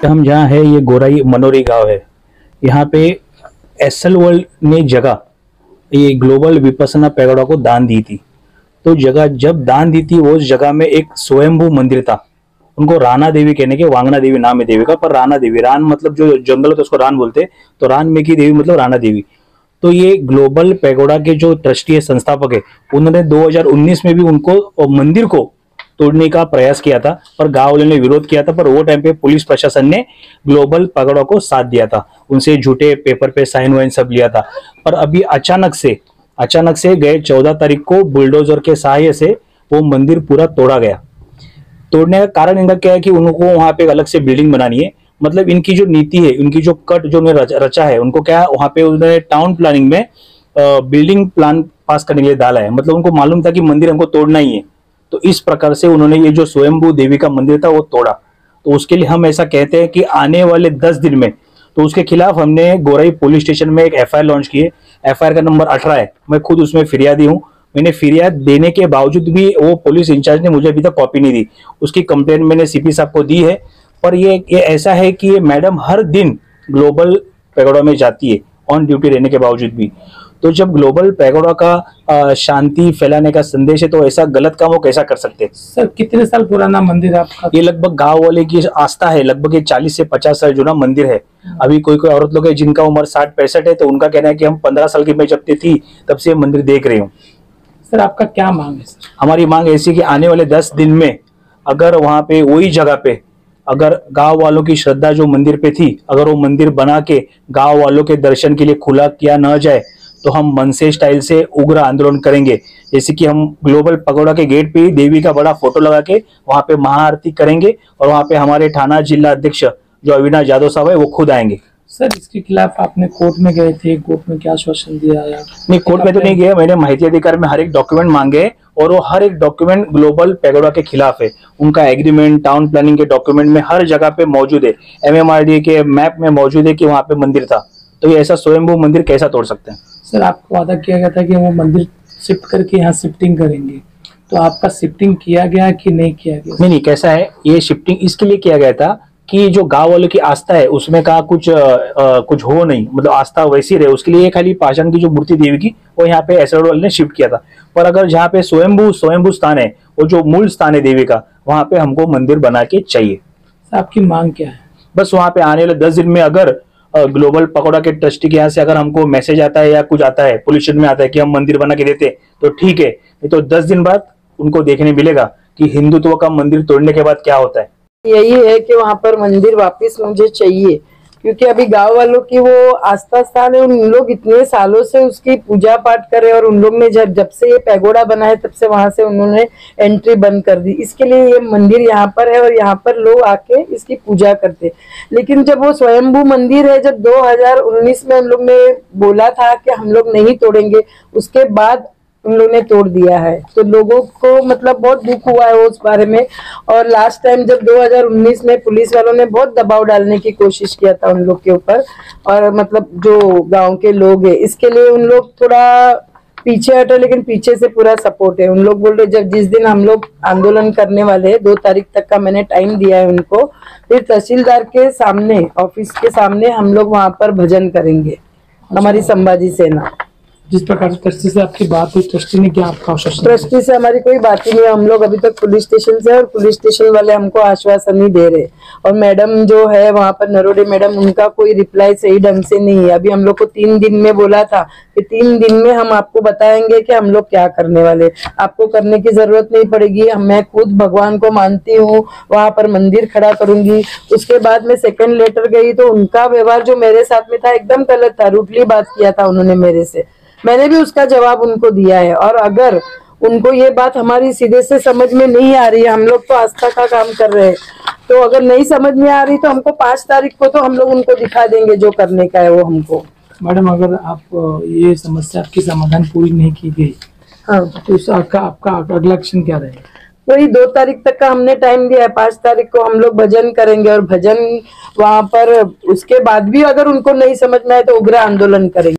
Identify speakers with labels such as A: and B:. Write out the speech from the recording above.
A: हम जहाँ है, ये गोराई मनोरी गाँव है। यहाँ पे एसएल वर्ल्ड ने जगह, ये ग्लोबल विपसना पैगोडा को दान दी थी। तो जगह जब दान दी थी उस जगह में एक स्वयंभू मंदिर था। उनको राणा देवी कहने के, वांगना देवी नाम है देवी का, पर राणा देवी, रान मतलब जो जंगल है उसको रान बोलते तो रान में की देवी मतलब राणा देवी। तो ये ग्लोबल पैगोडा के जो ट्रस्टी है संस्थापक है, उन्होंने 2019 में भी उनको मंदिर को तोड़ने का प्रयास किया था, पर गाँव वालों ने विरोध किया था, पर वो टाइम पे पुलिस प्रशासन ने ग्लोबल पगड़ों को साथ दिया था। उनसे झूठे पेपर पे साइन वाइन सब लिया था। पर अभी अचानक से अचानक से गए चौदह तारीख को बुलडोजर के सहाय से वो मंदिर पूरा तोड़ा गया। तोड़ने का कारण इनका क्या है कि उनको वहाँ पे अलग से बिल्डिंग बनानी है। मतलब इनकी जो नीति है, इनकी जो कट जो उन्होंने रचा है, उनको क्या है, वहाँ पे उन्होंने टाउन प्लानिंग में बिल्डिंग प्लान पास करने के लिए डाला है। मतलब उनको मालूम था कि मंदिर हमको तोड़ना ही है। तो इस प्रकार से उन्होंने ये जो स्वयंभू देवी का मंदिर था, वो तोड़ा। तो उसके लिए हम ऐसा कहते हैं कि आने वाले दस दिन में तो उसके खिलाफ हमने गोराई पुलिस स्टेशन में एक एफ़ लॉन्च की है एफ़ का नंबर अठारह है। मैं खुद उसमें फिरियादी हूँ। मैंने फिरियाद देने के बावजूद भी वो पुलिस इंचार्ज ने मुझे अभी तक कॉपी नहीं दी। उसकी कंप्लेन मैंने सीपी साहब को दी है। पर ये ये ऐसा है कि ये मैडम हर दिन ग्लोबल पैगोडा में जाती है, ऑन ड्यूटी रहने के बावजूद भी। तो जब ग्लोबल पैगोडा का शांति फैलाने का संदेश है तो ऐसा गलत काम वो कैसा कर सकते हैं?
B: सर कितने साल पुराना मंदिर है आपका?
A: ये लगभग गाँव वाले की आस्था है लगभग ये चालीस से पचास साल जुना मंदिर है। अभी कोई कोई औरत लोग है जिनका उम्र साठ पैंसठ है तो उनका कहना है कि हम पंद्रह साल की मैं जब थी तब से मंदिर देख रही हूँ।
B: सर आपका क्या मांग है सर?
A: हमारी मांग ऐसी कि आने वाले दस दिन में अगर वहाँ पे वही जगह पे अगर गाँव वालों की श्रद्धा जो मंदिर पे थी अगर वो मंदिर बना के गाँव वालों के दर्शन के लिए खुला किया न जाए तो हम मनसे स्टाइल से उग्र आंदोलन करेंगे। जैसे कि हम ग्लोबल पगोड़ा के गेट पे देवी का बड़ा फ़ोटो लगा के वहाँ पे महाआरती करेंगे और वहाँ पे हमारे थाना जिला अध्यक्ष जो अविनाश यादव साहब है वो खुद आएँगे।
B: सर इसके खिलाफ आपने कोर्ट में गए थे कोर्ट में क्या आश्वासन दिया या
A: नहीं कोर्ट में तो नहीं गया मैंने माहिती अधिकार में हर एक डॉक्यूमेंट मांगे और वो हर एक डॉक्यूमेंट ग्लोबल पैगोडा के खिलाफ है। उनका एग्रीमेंट टाउन प्लानिंग के डॉक्यूमेंट में हर जगह पे मौजूद है। एमएमआरडी के मैप में मौजूद है कि वहाँ पे मंदिर था। तो ये ऐसा स्वयंभू मंदिर कैसा तोड़ सकते हैं?
B: सर आपको वादा किया गया था कि वो मंदिर शिफ्ट करके यहाँ शिफ्टिंग करेंगे। तो आपका शिफ्टिंग किया गया कि नहीं किया गया?
A: नहीं नहीं कैसा है? ये शिफ्टिंग इसके लिए किया गया था कि जो गाँव वालों की आस्था है उसमें कहा कुछ आ, आ, कुछ हो नहीं। मतलब आस्था वैसी रहे उसके लिए खाली पाषाण की जो मूर्ति देवी की वो यहाँ पे एसरोड वाले ने शिफ्ट किया था। पर अगर जहाँ पे स्वयंभू स्वयंभू स्थान है वो जो मूल स्थान है देवी का वहाँ पे हमको मंदिर बना के चाहिए।
B: आपकी मांग क्या है?
A: बस वहाँ पे आने वाले दस दिन में अगर ग्लोबल पकौड़ा के ट्रस्टी के यहाँ से अगर हमको मैसेज आता है या कुछ आता है पोल्यूशन में आता है कि हम मंदिर बना के देते तो ठीक है। नहीं तो दस दिन बाद उनको देखने मिलेगा कि हिंदुत्व का मंदिर तोड़ने के बाद क्या होता है।
C: यही है कि वहाँ पर मंदिर वापस मुझे चाहिए। क्योंकि अभी गाँव वालों की वो आस्था स्थान है, उन लोग इतने सालों से उसकी पूजा पाठ करे और उन लोग ने जब जब से ये पैगोडा बना है, तब से वहाँ से उन्होंने एंट्री बंद कर दी। इसके लिए ये मंदिर यहाँ पर है और यहाँ पर लोग आके इसकी पूजा करते लेकिन जब वो स्वयंभू मंदिर है, जब 2019 में हम लोग ने बोला था कि हम लोग नहीं तोड़ेंगे, उसके बाद उन लोगों ने तोड़ दिया है। तो लोगों को मतलब बहुत दुख हुआ है उस बारे में। और लास्ट टाइम जब 2019 में पुलिस वालों ने बहुत दबाव डालने की कोशिश किया था उन लोग के ऊपर, और मतलब जो गाँव के लोग हैं, इसके लिए उन लोग थोड़ा पीछे हटे, लेकिन पीछे से पूरा सपोर्ट है। उन लोग बोल रहे, जब जिस दिन हम लोग आंदोलन करने वाले हैं, दो तारीख तक का मैंने टाइम दिया है उनको, फिर तहसीलदार के सामने ऑफ़िस के सामने हम लोग वहाँ पर भजन करेंगे, हमारी संभाजी सेना।
B: जिस प्रकार ट्रस्टी से आपकी बात हुई, ट्रस्टी ने क्या आपका आश्वासन
C: ट्रस्टी से हमारी कोई बात ही नहीं है हम लोग अभी तक पुलिस स्टेशन से और पुलिस स्टेशन वाले हमको आश्वासन नहीं दे रहे। और मैडम जो है, वहाँ पर नरोडे मैडम, उनका कोई रिप्लाई सही ढंग से नहीं है। अभी हम लोग को तीन दिन में बोला था कि तीन दिन में हम आपको बताएँगे कि हम लोग क्या करने वाले आपको करने की ज़रूरत नहीं पड़ेगी। मैं खुद भगवान को मानती हूँ। वहाँ पर मंदिर खड़ा करूँगी। उसके बाद में सेकंड लेटर गई तो उनका व्यवहार जो मेरे साथ में था, एकदम गलत था। रूटली बात किया था उन्होंने मेरे से। मैंने भी उसका जवाब उनको दिया है। और अगर उनको ये बात हमारी सीधे से समझ में नहीं आ रही है हम लोग तो आस्था का काम कर रहे हैं। तो अगर नहीं समझ में आ रही तो हमको पाँच तारीख को तो हम लोग उनको दिखा देंगे जो करने का है वो हमको।
B: मैडम अगर आप ये समस्या आपकी समाधान पूरी नहीं की गई हाँ। तो आपका आपका अगला एक्शन क्या रहेगा?
C: वही दो तारीख तक का हमने टाइम दिया है। पाँच तारीख को हम लोग भजन करेंगे और भजन वहाँ पर उसके बाद भी अगर उनको नहीं समझ में आए तो उग्र आंदोलन करेंगे।